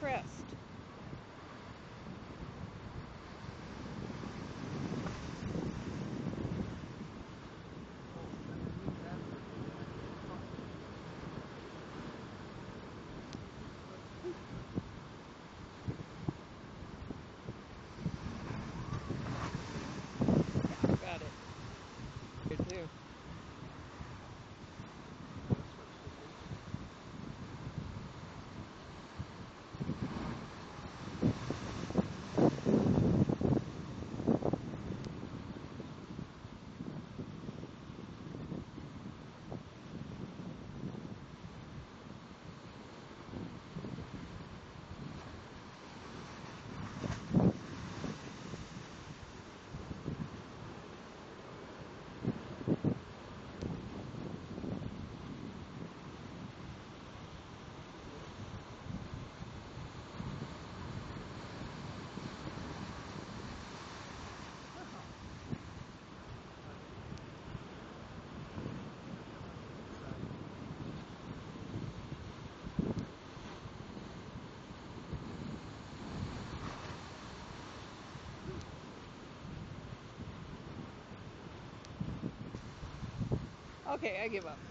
crest. Okay, I give up.